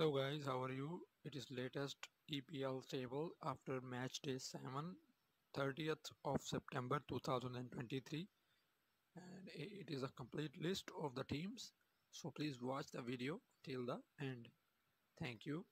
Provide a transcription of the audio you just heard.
Hello guys, how are you? It is latest EPL table after match day 7, 30th of September 2023 and it is a complete list of the teams. So please watch the video till the end. Thank you.